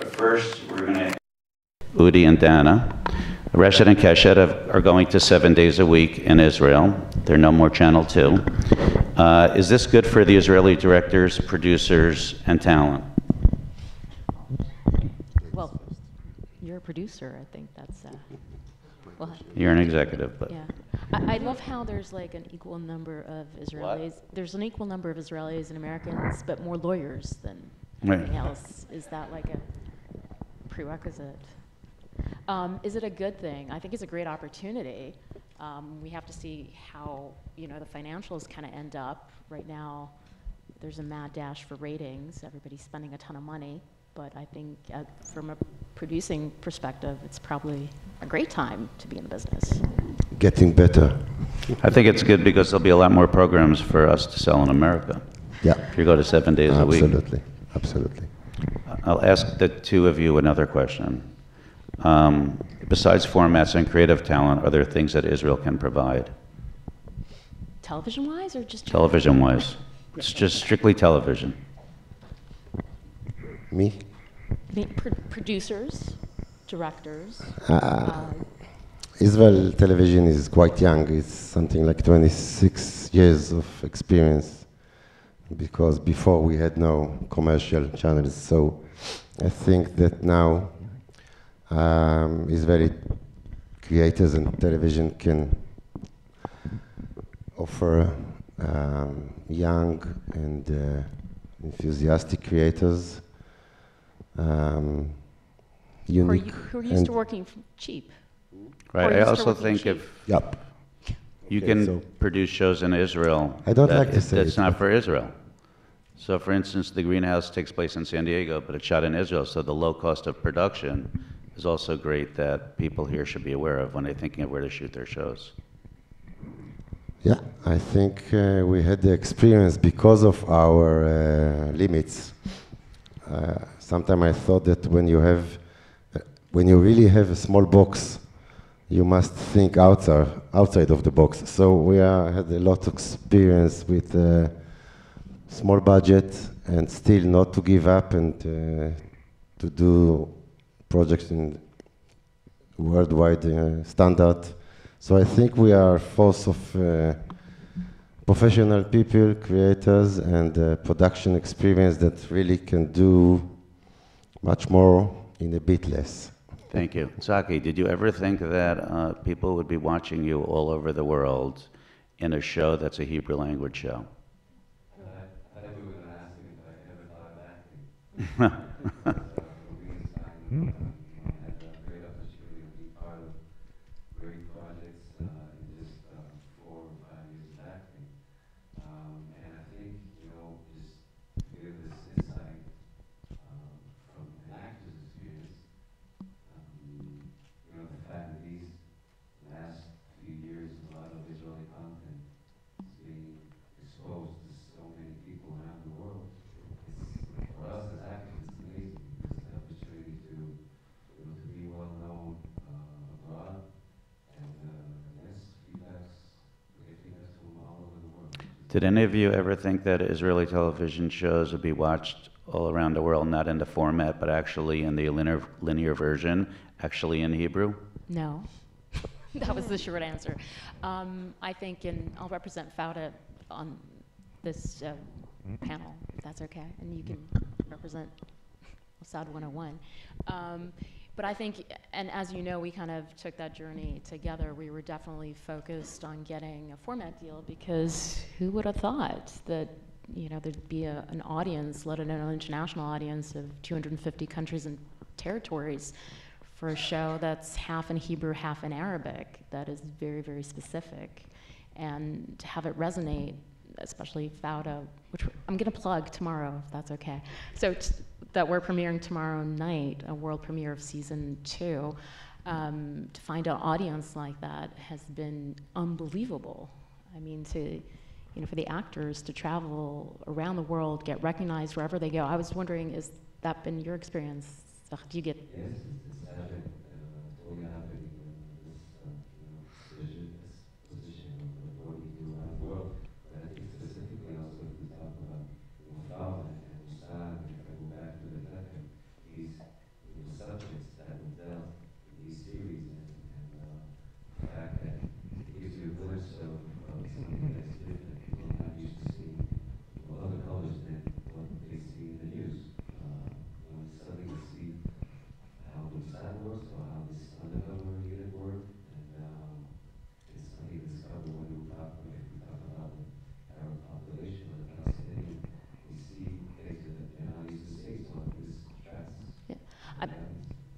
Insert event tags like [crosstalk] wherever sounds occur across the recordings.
But first, we're going to. Udi and Dana. Reshet and Keshet are going to seven days a week in Israel. They're no more Channel 2. Uh, Is this good for the Israeli directors, producers, and talent? Well, you're a producer, I think that's, uh, well, You're an executive, but. yeah. I, I love how there's like an equal number of Israelis, there's an equal number of Israelis and Americans, but more lawyers than Right. anything else. Is that like a prerequisite? Um, is it a good thing? I think it's a great opportunity. Um, we have to see how, you know, the financials kind of end up. Right now, there's a mad dash for ratings. Everybody's spending a ton of money. But I think uh, from a producing perspective, it's probably a great time to be in the business. Getting better. I think it's good because there'll be a lot more programs for us to sell in America. Yeah. If you go to seven days a week. Absolutely. Absolutely. I'll ask the two of you another question. Um, Besides formats and creative talent, are there things that Israel can provide, Television wise or just television-wise? It's just strictly television. Me? I pro- producers, directors. Uh, uh, Israel television is quite young. It's something like 26 years of experience because before we had no commercial channels. So I think that now um, Israeli creators and television can offer um, young and uh, enthusiastic creators um, who are, unique you, who are used and to working cheap. Right, I also think cheap. if Yep. You can so- produce shows in Israel. I don't that like to say That's it, not for Israel. So for instance, The Greenhouse takes place in San Diego, but it's shot in Israel, so the low cost of production is also great that people here should be aware of when they're thinking of where to shoot their shows. Yeah, I think uh, we had the experience because of our uh, limits. Uh, Sometimes I thought that when you have, uh, when you really have a small box, you must think outside outside of the box. So we are, had a lot of experience with uh, small budget and still not to give up and uh, to do projects in worldwide uh, standard. So I think we are force of uh, professional people, creators, and uh, production experience that really can do much more in a bit less. Thank you. Tsahi, did you ever think that uh, people would be watching you all over the world in a show that's a Hebrew language show? I thought [laughs] [laughs] we were going to ask him if I ever thought of acting. So, we decided, um, had a great opportunity to be part of great projects uh, in just uh, four or five years of acting. Um, and I think, you know, just to give this insight um, from an actor's experience, um, you know, the fact that these last few years, a lot of Israeli content is being exposed to so many people around the world. It's, for us as actors, it's amazing. It's the opportunity to, you know, to be well known uh, abroad, and uh, yes, feedbacks, we get feedbacks from all over the world. which is- Did any of you ever think that Israeli television shows would be watched all around the world, not in the format, but actually in the linear, linear version, actually in Hebrew? No. [laughs] that was the short answer. Um, I think, and I'll represent Fauda on this uh, panel, if that's okay, and you can represent Mossad 101. Um, but I think, and as you know, we kind of took that journey together. We were definitely focused on getting a format deal because who would have thought that you know there'd be a, an audience, let alone an international audience of 250 countries and territories for a show that's half in Hebrew, half in Arabic, that is very, very specific. And to have it resonate, especially Fauda, which I'm going to plug tomorrow, if that's okay. So, t- that we're premiering tomorrow night, a world premiere of season two. Um, to find an audience like that has been unbelievable. I mean, to you know, for the actors to travel around the world, get recognized wherever they go. I was wondering, is that been your experience? Do you get Yes, it's, it's happened, uh, totally happening, uh, this, uh, you know, position, this position of of what we do around the world. But I think specifically also if we talk about Mufalda and Mossad, and if I go back to the Tecum, he's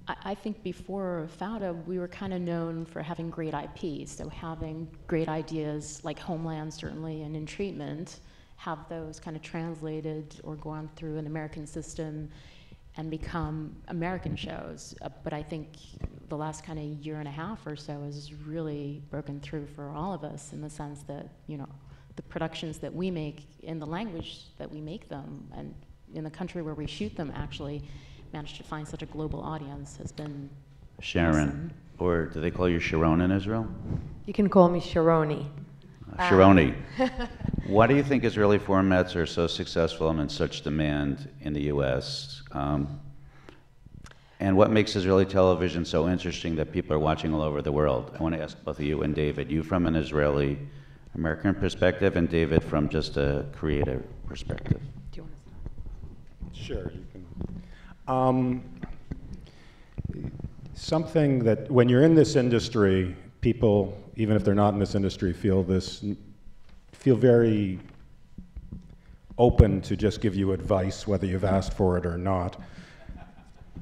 I, I think before Fauda, we were kind of known for having great IPs, so having great ideas like Homeland, certainly, and In Treatment, have those kind of translated or gone through an American system and become American shows. Uh, but I think the last kind of year and a half or so has really broken through for all of us in the sense that, you know, the productions that we make in the language that we make them and in the country where we shoot them actually managed to find such a global audience has been Sharon, Awesome. or do they call you Sharon in Israel? You can call me Sharoni. Uh, Sharoni. [laughs] Why do you think Israeli formats are so successful and in such demand in the U.S.? Um, and what makes Israeli television so interesting that people are watching all over the world? I want to ask both of you and David. You from an Israeli American perspective, and David from just a creative perspective. Do you want to start? Sure, you can. Um, something that when you're in this industry, people, even if they're not in this industry, feel this, feel very open to just give you advice, whether you've asked for it or not,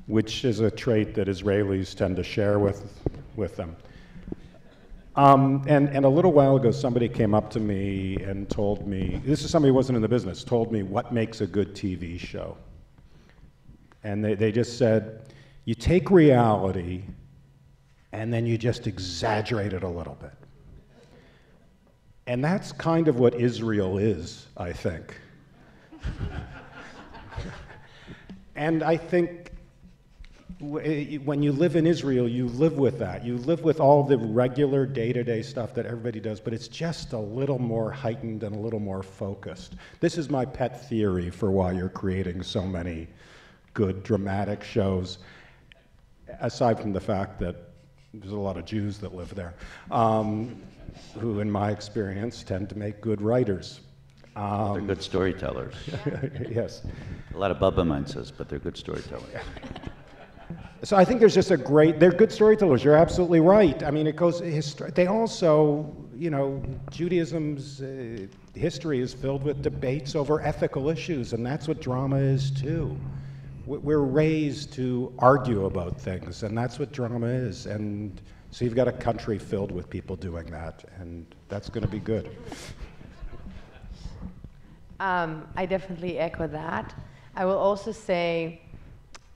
which is a trait that Israelis tend to share with, with them. Um, and, and a little while ago, somebody came up to me and told me this is somebody who wasn't in the business, told me what makes a good TV show. And they, they just said, you take reality and then you just exaggerate it a little bit. And that's kind of what Israel is, I think. [laughs] and I think when you live in Israel, you live with that. You live with all the regular day to day stuff that everybody does, but it's just a little more heightened and a little more focused. This is my pet theory for why you're creating so many good dramatic shows, aside from the fact that there's a lot of Jews that live there, um, who, in my experience, tend to make good writers. They're Um, good storytellers. [laughs] yes. A lot of Bubba minds, but they're good storytellers. [laughs] So I think there's just a great. They're good storytellers. You're absolutely right. I mean, it goes. Histo- they also, you know, Judaism's uh, history is filled with debates over ethical issues, and that's what drama is too. We- We're raised to argue about things, and that's what drama is. And so you've got a country filled with people doing that, and that's going to be good. Um, I definitely echo that. I will also say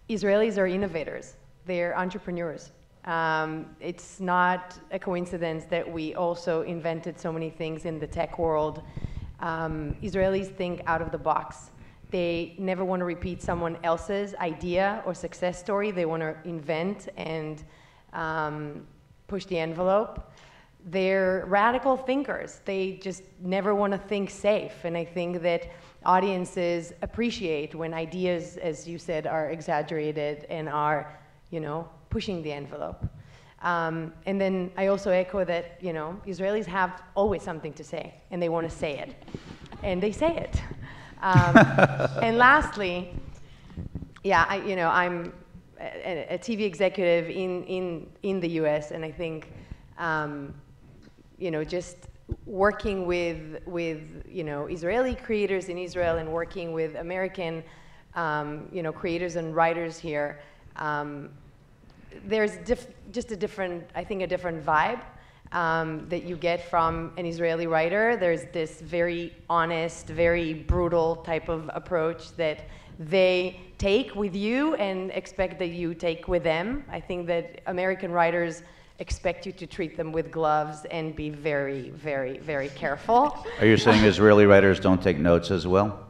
Israelis are innovators, they're entrepreneurs. Um, it's not a coincidence that we also invented so many things in the tech world. Um, Israelis think out of the box. They never want to repeat someone else's idea or success story. They want to invent and um, push the envelope they're radical thinkers. They just never want to think safe. And I think that audiences appreciate when ideas, as you said, are exaggerated and are, you know, pushing the envelope. Um, and then I also echo that, you know, Israelis have always something to say, and they want to say it. And they say it. Um, [laughs] and lastly, yeah, I, you know, I'm a, a TV executive in, in, in the US, and I think, um, you know, just working with, with, you know, Israeli creators in Israel and working with American, um, you know, creators and writers here, um, there's diff- just a different, I think, a different vibe um, that you get from an Israeli writer. There's this very honest, very brutal type of approach that they take with you and expect that you take with them. I think that American writers expect you to treat them with gloves and be very, very, very careful. Are you saying Israeli writers don't take notes as well?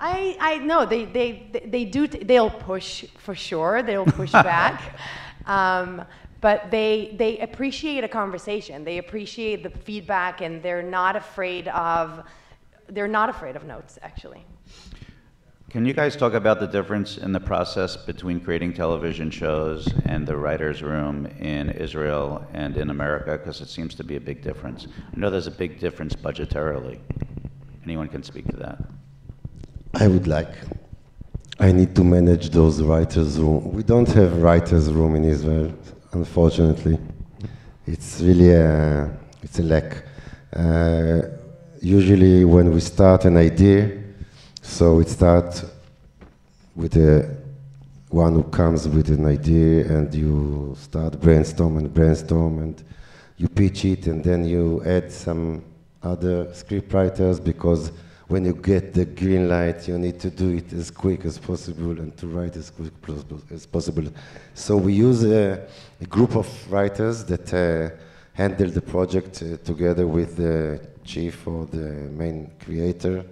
I, I know they, they, they, they do, they'll push for sure, they'll push [laughs] back. Um, but they, they appreciate a conversation. They appreciate the feedback and they're not afraid of, they're not afraid of notes, actually. Can you guys talk about the difference in the process between creating television shows and the writer's room in Israel and in America? Because it seems to be a big difference. I know there's a big difference budgetarily. Anyone can speak to that. I would like. I need to manage those writers' room. We don't have writers' room in Israel, unfortunately. It's really a, it's a lack. Uh, usually, when we start an idea, so it starts with a one who comes with an idea and you start brainstorm and brainstorm and you pitch it and then you add some other script writers because when you get the green light you need to do it as quick as possible and to write as quick as possible. So we use a, a group of writers that uh, handle the project uh, together with the chief or the main creator.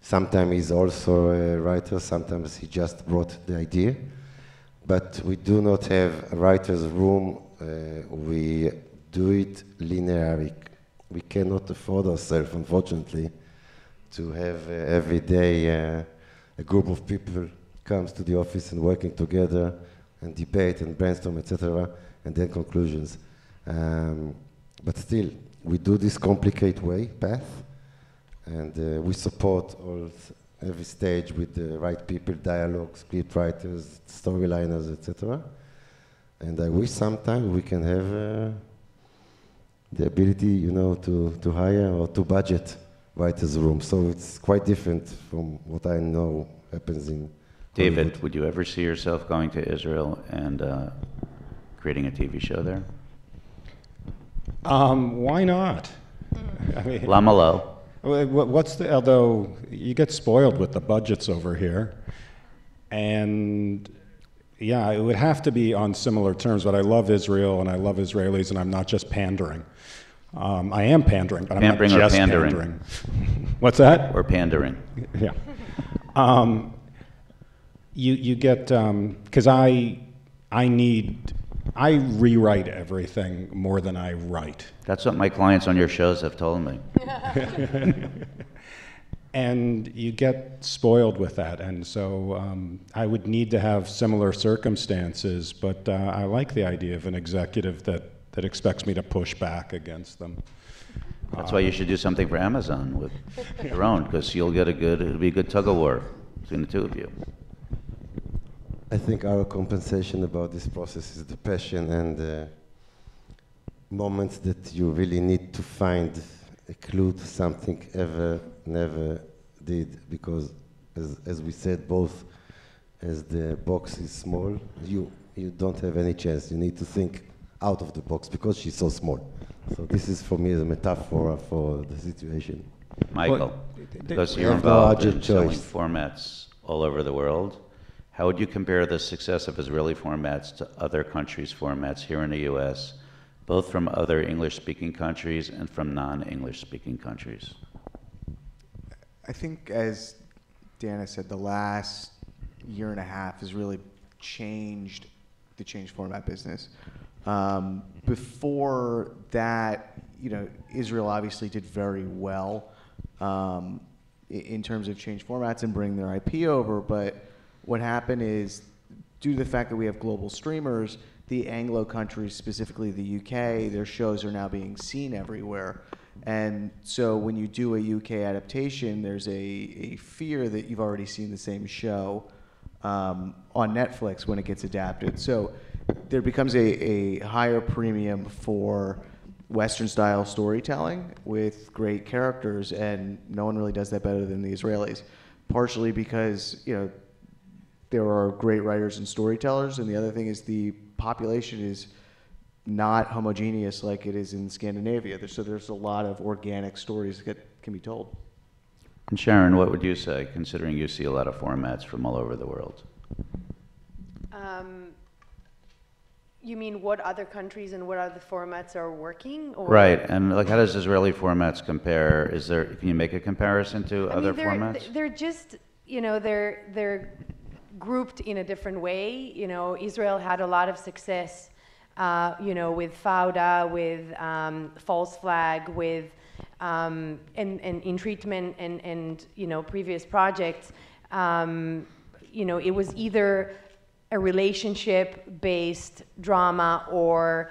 Sometimes he's also a writer sometimes he just brought the idea. But we do not have a writer's room uh, we do it linearly. We cannot afford ourselves, unfortunately, to have uh, every day uh, a group of people comes to the office and working together and debate and brainstorm, etc., and then conclusions. Um, but still, we do this complicated way path, and uh, we support all every stage with the right people, dialogue, script writers, storyliners, etc. And I wish sometimes we can have uh, the ability, you know, to, to hire or to budget writers' room. So it's quite different from what I know happens in. David, Hollywood. would you ever see yourself going to Israel and uh, creating a TV show there? Um, why not? [laughs] I mean, Lamalo. Well, What's the, although you get spoiled with the budgets over here, and yeah, it would have to be on similar terms, but I love Israel and I love Israelis, and I'm not just pandering. Um, I am pandering, but I'm or not just pandering? pandering. [laughs] What's that? Or pandering? [laughs] Yeah. Um, you you get because I I need I rewrite everything more than I write. That's what my clients on your shows have told me. [laughs] and you get spoiled with that. And so um, I would need to have similar circumstances, but uh, I like the idea of an executive that, that expects me to push back against them. That's why you should do something for Amazon with [laughs] your own, because you'll get a good, it'll be a good tug of war between the two of you. I think our compensation about this process is the passion and the moments that you really need to find a clue to something ever, never did. Because, as, as we said, both as the box is small, you, you don't have any chance. You need to think out of the box because she's so small. So, this is for me a metaphor for the situation. Michael, because you're have no involved other in selling choice. formats all over the world, how would you compare the success of Israeli formats to other countries' formats here in the U.S., both from other English-speaking countries and from non-English-speaking countries? I think, as Dana said, the last year and a half has really changed the change format business. Um, before that, you know, Israel obviously did very well um, in terms of change formats and bring their IP over. But what happened is, due to the fact that we have global streamers, the Anglo countries, specifically the UK, their shows are now being seen everywhere. And so when you do a UK adaptation, there's a, a fear that you've already seen the same show um, on Netflix when it gets adapted. So there becomes a, a higher premium for Western style storytelling with great characters, and no one really does that better than the Israelis. Partially because, you know, there are great writers and storytellers, and the other thing is the population is not homogeneous like it is in Scandinavia. There's, so there's a lot of organic stories that can be told. And Sharon, what would you say, considering you see a lot of formats from all over the world? Um, you mean what other countries and what other formats are working? Or? Right, and like, how does Israeli formats compare? Is there, can you make a comparison to I other mean, they're, formats? They're just, you know, they're they're grouped in a different way. You know, Israel had a lot of success, uh, you know, with Fauda, with um, False Flag, with um, and, and in treatment and and you know previous projects. Um, you know, it was either a relationship-based drama or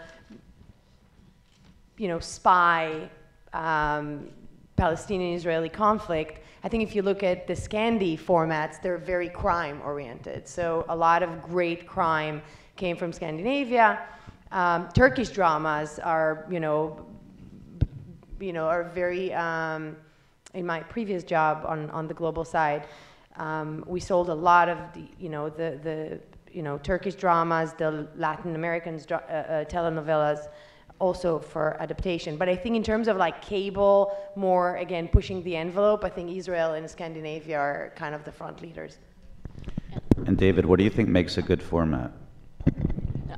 you know, spy um, Palestinian-Israeli conflict, I think if you look at the Scandi formats, they're very crime-oriented. So a lot of great crime came from Scandinavia. Um, Turkish dramas are, you know, you know, are very. Um, in my previous job on, on the global side, um, we sold a lot of the, you know, the, the you know, Turkish dramas, the Latin Americans uh, uh, telenovelas, also for adaptation. But I think in terms of like cable, more again pushing the envelope, I think Israel and Scandinavia are kind of the front leaders. And David, what do you think makes a good format?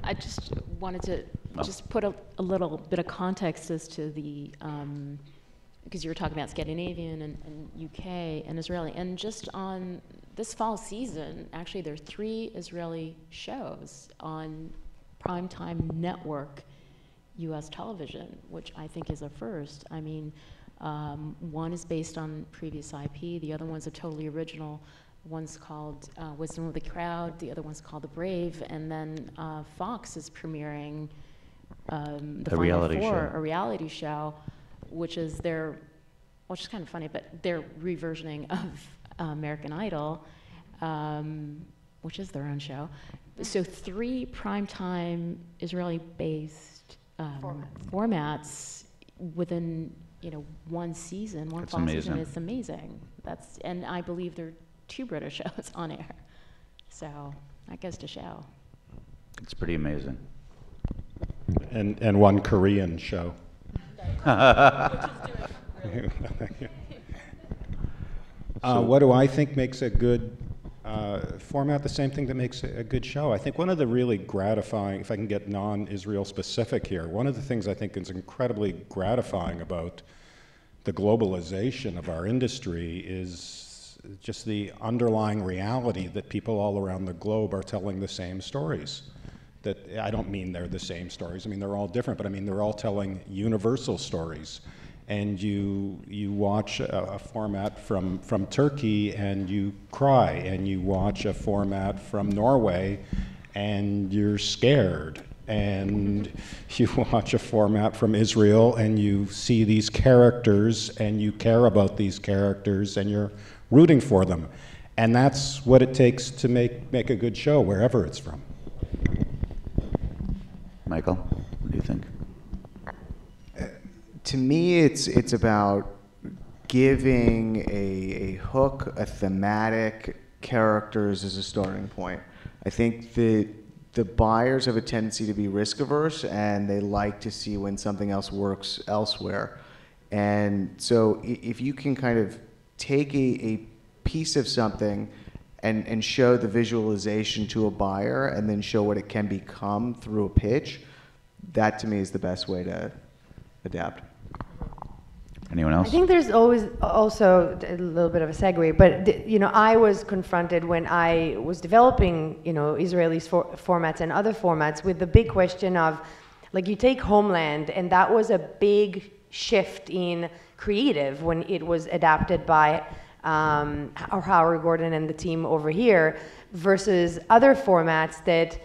I just wanted to Oh. just put a, a little bit of context as to the, um, because you were talking about Scandinavian and, and UK and Israeli, and just on this fall season, actually there are three Israeli shows on primetime network U.S. television, which I think is a first. I mean, um, one is based on previous IP, the other one's a totally original. One's called uh, Wisdom of the Crowd, the other one's called The Brave, and then uh, Fox is premiering um, the A Final reality Four, show. a reality show, which is their, which is kind of funny, but their reversioning of uh, American Idol, um, which is their own show. So three primetime Israeli-based um, formats within you know one season, one That's fall season. amazing. It's amazing. That's and I believe there are two British [laughs] shows on air. So that goes to show. It's pretty amazing. And, and one Korean show. [laughs] [laughs] Uh, what do I think makes a good uh, format? The same thing that makes a, a good show. I think one of the really gratifying, if I can get non-Israel specific here, one of the things I think is incredibly gratifying about the globalization of our industry is just the underlying reality that people all around the globe are telling the same stories. That I don't mean they're the same stories. I mean they're all different, but I mean they're all telling universal stories. And you you watch a, a format from from Turkey and you cry, and you watch a format from Norway, and you're scared, and [laughs] you watch a format from Israel and you see these characters and you care about these characters and you're rooting for them. And that's what it takes to make, make a good show, wherever it's from. Michael, what do you think? To me, it's it's about giving a, a hook, a thematic, characters as a starting point. I think that the buyers have a tendency to be risk averse, and they like to see when something else works elsewhere. And so, if you can kind of take a, a piece of something and, and show the visualization to a buyer, and then show what it can become through a pitch, that to me is the best way to adapt. Anyone else? I think there's always also a little bit of a segue, but you know, I was confronted when I was developing, you know, Israeli for- formats and other formats with the big question of, like, you take Homeland, and that was a big shift in creative when it was adapted by um, Howard Gordon and the team over here, versus other formats that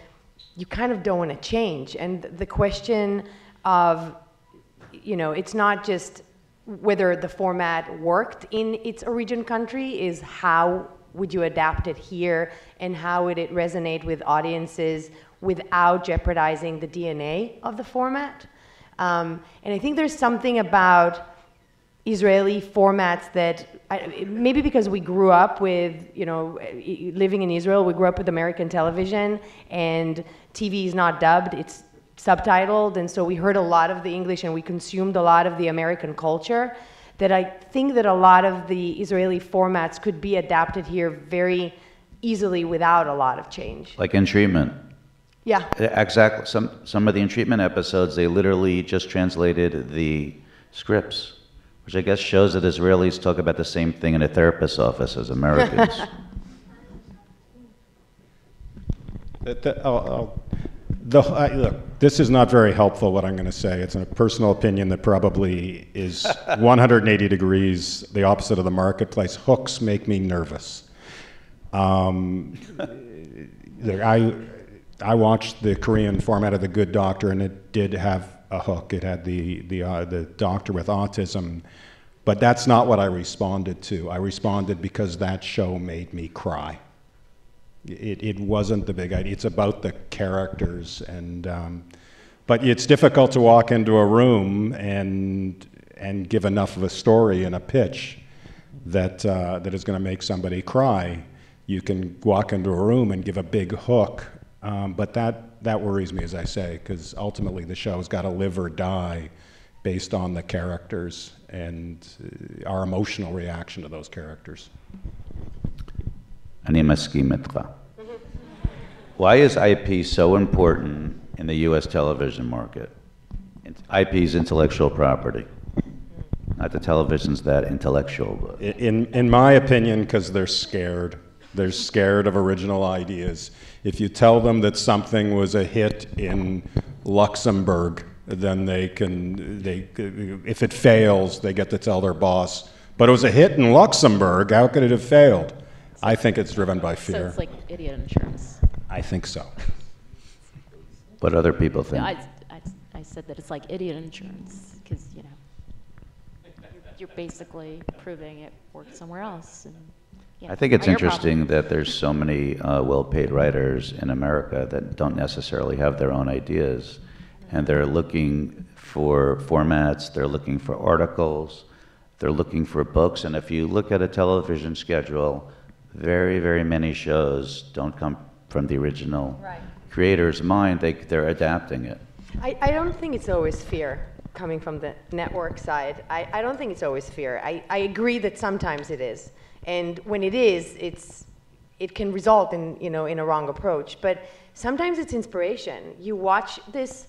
you kind of don't want to change. And the question of you know, it's not just whether the format worked in its origin country, is how would you adapt it here and how would it resonate with audiences without jeopardizing the DNA of the format. Um, and I think there's something about Israeli formats that I, maybe because we grew up with, you know, living in Israel, we grew up with American television and TV is not dubbed, it's subtitled. And so we heard a lot of the English and we consumed a lot of the American culture. That I think that a lot of the Israeli formats could be adapted here very easily without a lot of change. Like in treatment. Yeah. Eh, exactly. Some, some of the in treatment episodes, they literally just translated the scripts, which I guess shows that Israelis talk about the same thing in a therapist's office as Americans. [laughs] The- the- I'll- I'll- the- I- look, this is not very helpful, what I'm going to say. It's a personal opinion that probably is [laughs] 180 degrees the opposite of the marketplace. Hooks make me nervous. Um, I, I watched the Korean format of The Good Doctor, and it did have a hook. It had the, the, uh, the doctor with autism. But that's not what I responded to. I responded because that show made me cry It, it wasn't the big idea. It's about the characters, and um, but it's difficult to walk into a room and and give enough of a story and a pitch that uh, that is going to make somebody cry. You can walk into a room and give a big hook Um, but that, that worries me, as I say, because ultimately the show's got to live or die based on the characters and uh, our emotional reaction to those characters. אני מסכים איתך. Why is IP so important in the US television market? IP is intellectual property. Not the television's that intellectual, but In, in my opinion, because they're scared. They're scared of original ideas. If you tell them that something was a hit in Luxembourg, then they can, they, if it fails, they get to tell their boss, but it was a hit in Luxembourg, how could it have failed? I think it's driven by fear. So fear. it's like idiot insurance. I think so. what other people think. I, I, I said that it's like idiot insurance, because, you know, you're basically proving it worked somewhere else, and, you know, I think it's not problem. interesting that there's so many uh, well-paid writers in America that don't necessarily have their own ideas, and they're looking for formats, they're looking for articles, they're looking for books, and if you look at a television schedule, very, very many shows don't come from the original Right. creator's mind. They, they're adapting it. I, I don't think it's always fear coming from the network side. I, I don't think it's always fear. I, I agree that sometimes it is. And when it is, it's, it can result in, you know, in a wrong approach. But sometimes it's inspiration. You watch this,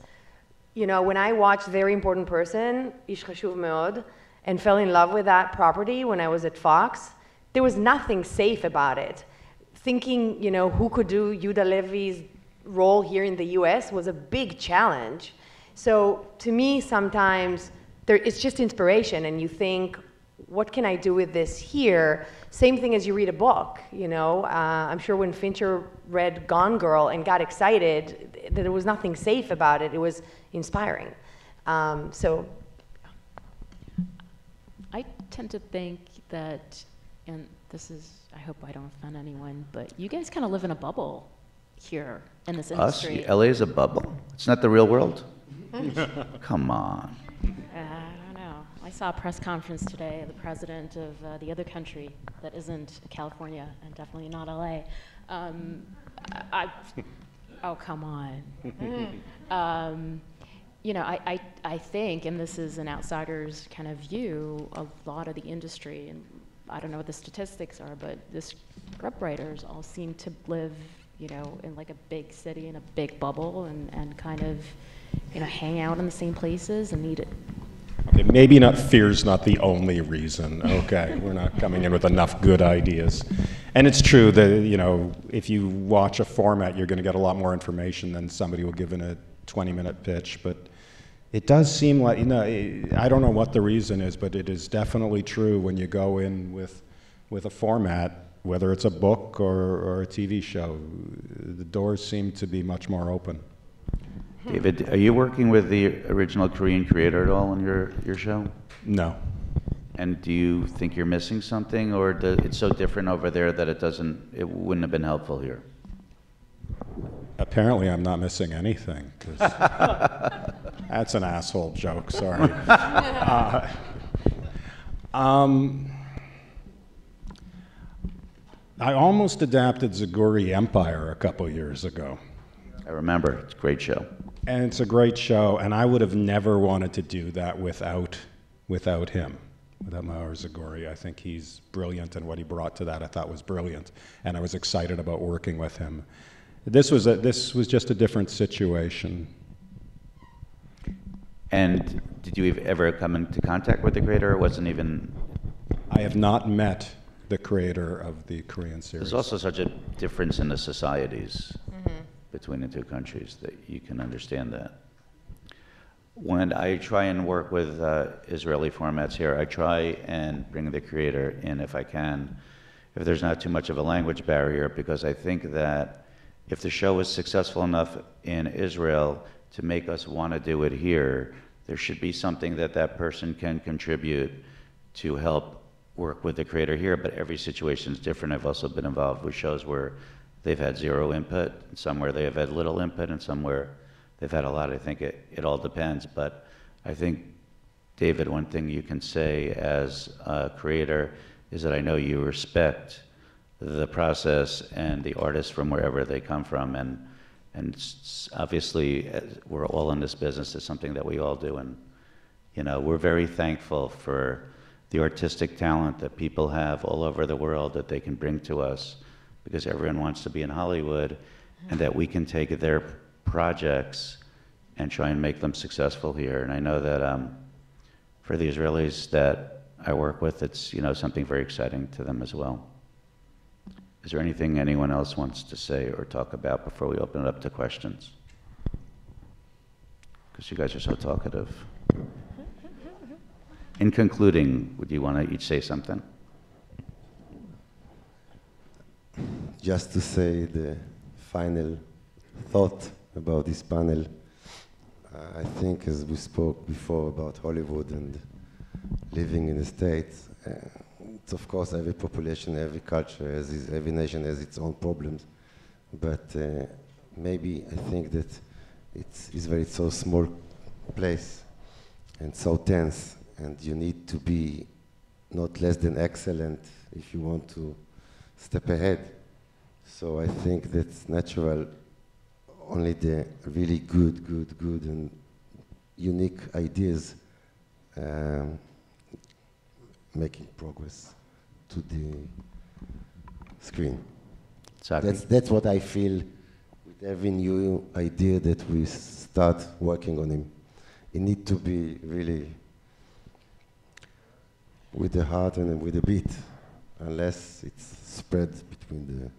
you know, when I watched Very Important Person, Ish Chashuv Meod, and fell in love with that property when I was at Fox, there was nothing safe about it. Thinking, you know, who could do Yehuda Levi's role here in the US was a big challenge. So to me, sometimes there, it's just inspiration, and you think, what can I do with this here? Same thing as you read a book, you know. Uh, I'm sure when Fincher read Gone Girl and got excited, that there was nothing safe about it. It was inspiring. Um, so I tend to think that, and this is, I hope I don't offend anyone, but you guys kind of live in a bubble here in this Us? industry. LA is a bubble. It's not the real world. [laughs] Come on. Uh, I don't know. I saw a press conference today of the president of uh, the other country that isn't California and definitely not LA. Um, I, I- oh, come on. [laughs] um, you know, I, I, I think, and this is an outsider's kind of view, a lot of the industry, and I don't know what the statistics are, but the script writers all seem to live, you know, in like a big city, in a big bubble, and, and kind of, you know, hang out in the same places and need it. Okay, maybe not fear's not the only reason. Okay, [laughs] we're not coming in with enough good ideas. And it's true that, you know, if you watch a format, you're going to get a lot more information than somebody will give in a 20 minute pitch. But it does seem like, you know, I don't know what the reason is, but it is definitely true when you go in with, with a format, whether it's a book or, or a TV show, the doors seem to be much more open. David, are you working with the original Korean creator at all on your, your show? No. And do you think you're missing something, or do, it's so different over there that it doesn't, it wouldn't have been helpful here? Apparently, I'm not missing anything. 'cause- [laughs] that's an asshole joke. Sorry. [laughs] Uh, um, I almost adapted Zaguri Empire a couple years ago, I remember, it's a great show. and it's a great show. And I would have never wanted to do that without without him, without Maor Zagori. I think he's brilliant, and what he brought to that I thought was brilliant, and I was excited about working with him. This was a, this was just a different situation. And did you ever come into contact with the creator, or wasn't even, I have not met the creator of the Korean series. there's also such a difference in the societies between the two countries that you can understand that. When I try and work with uh, Israeli formats here, I try and bring the creator in if I can, if there's not too much of a language barrier, because I think that if the show is successful enough in Israel to make us want to do it here, there should be something that that person can contribute to help work with the creator here, but every situation is different. I've also been involved with shows where they've had zero input, and some where they have had little input, and some where they've had a lot. I think it, it all depends. But I think, David, one thing you can say as a creator is that I know you respect the process and the artists from wherever they come from. And And obviously, uh, we're all in this business. It's something that we all do. And, you know, we're very thankful for the artistic talent that people have all over the world that they can bring to us because everyone wants to be in Hollywood and that we can take their projects and try and make them successful here. And I know that um, for the Israelis that I work with, it's, you know, something very exciting to them as well. Is there anything anyone else wants to say or talk about before we open it up to questions? Because you guys are so talkative. In concluding, would you want to each say something? Just to say the final thought about this panel. Uh, I think, as we spoke before about Hollywood and living in the States, uh, it's of course every population, every culture, its, every nation has its own problems. But uh, maybe I think that it's Israel is so small place and so tense, and you need to be not less than excellent if you want to step ahead. So I think that's natural. Only the really good, good, good, and unique ideas um, making progress to the screen. Tsahi? That's, that's what I feel with every new idea that we start working on him. It need to be really with the heart and with the beat, unless it's spread between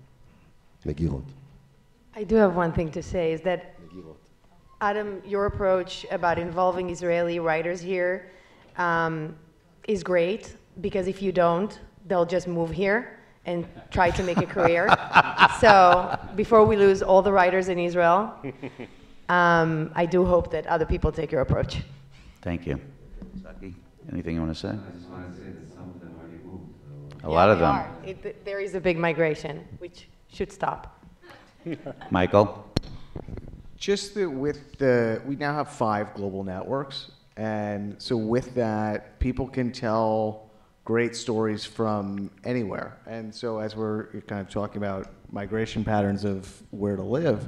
the Megirot. I do have one thing to say is that Megirot. Adam, your approach about involving Israeli writers here um, is great because if you don't, they'll just move here and try to make a [laughs] career. so before we lose all the writers in Israel, um, I do hope that other people take your approach. Thank you. Tsahi, anything you want to say? I just want to say that some of them already moved, so. A lot of them. It, there is a big migration, which should stop. [laughs] Michael? Just that with the, we now have five global networks. And so with that, people can tell great stories from anywhere. And so as we're kind of talking about migration patterns of where to live,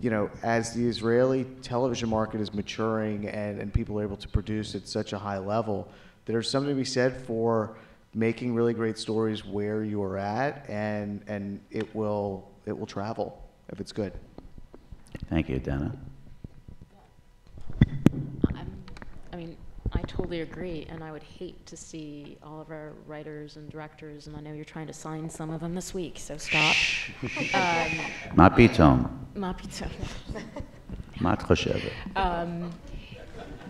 you know, as the Israeli television market is maturing and, and people are able to produce at such a high level, there's something to be said for making really great stories where you are at and, and it will, it will travel if it's good. Thank you, Dana. I'm, I mean, I totally agree, and I would hate to see all of our writers and directors, and I know you're trying to sign some of them this week, so stop. um, Not Bitom. ma pizza. Mat Choshevet. Um,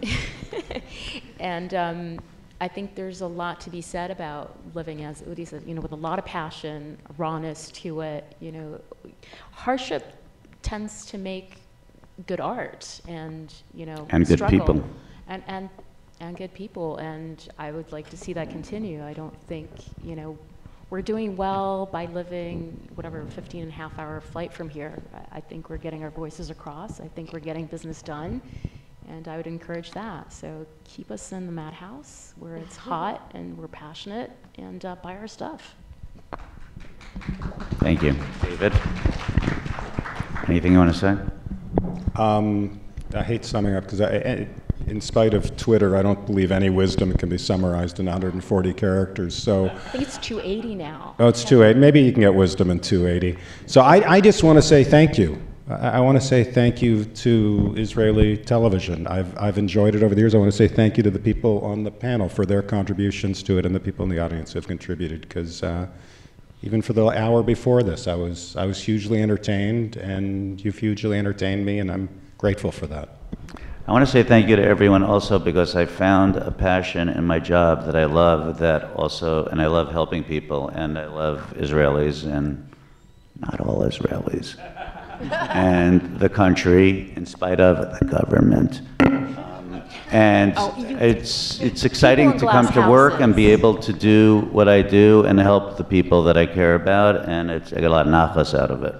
[laughs] and um, I think there's a lot to be said about living, as Udi said, you know, with a lot of passion, rawness to it. You know, hardship tends to make good art, and you know, And good struggle. people. and and and good people. And I would like to see that continue. I don't think you know. We're doing well by living whatever 15 and a half hour flight from here. I I think we're getting our voices across. I think we're getting business done. And I would encourage that. So keep us in the madhouse where it's hot and we're passionate and uh, buy our stuff. Thank you. David? Anything you want to say? Um, I hate summing up because I, I- in spite of Twitter, I don't believe any wisdom can be summarized in 140 characters. So, I think it's 280 now. oh, it's 280. Maybe you can get wisdom in 280. So I, I just want to say thank you. I, I want to say thank you to Israeli television. I've, I've enjoyed it over the years. I want to say thank you to the people on the panel for their contributions to it and the people in the audience who have contributed because uh, even for the hour before this, I was, I was hugely entertained and you've hugely entertained me and I'm grateful for that. I want to say thank you to everyone also because I found a passion in my job that I love that also, and I love helping people, and I love Israelis, and not all Israelis, [laughs] and the country, in spite of the government. Um, And Oh, you- it's, it's exciting to come glass to work and be able to do what I do and help the people that I care about, and it's, I get a lot of nachas out of it.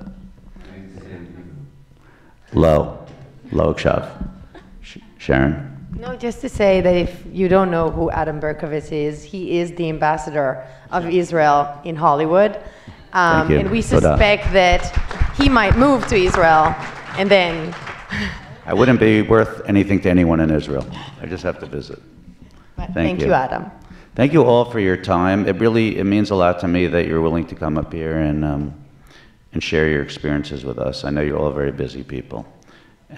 Low, low Kshav. Sh- Sharon? No, just to say that if you don't know who Adam Berkowitz is, he is the ambassador of Israel in Hollywood. Um. And we Toda. suspect that he might move to Israel And then, [laughs] I wouldn't be worth anything to anyone in Israel. I just have to visit. Thank thank you. you, Adam. Thank you all for your time. It really, it means a lot to me that you're willing to come up here and, um, and share your experiences with us. I know you're all very busy people,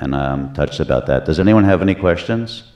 and I'm touched about that. Does anyone have any questions?